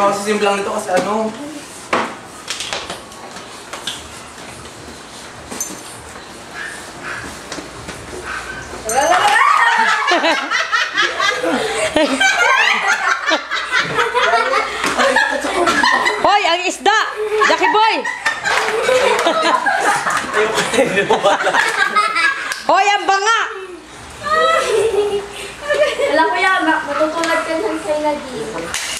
Masisimplang nito kasi ano. Hoy, ang isda! Jackie Boy! Hoy, ang banga! Alam ko yan, matutulad ka ng kay